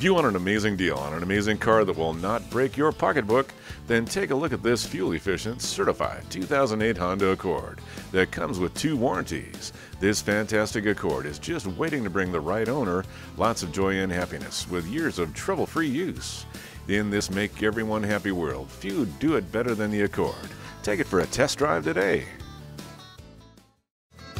If you want an amazing deal on an amazing car that will not break your pocketbook, then take a look at this fuel efficient, certified 2008 Honda Accord that comes with two warranties. This fantastic Accord is just waiting to bring the right owner lots of joy and happiness with years of trouble free use. In this make everyone happy world, few do it better than the Accord. Take it for a test drive today.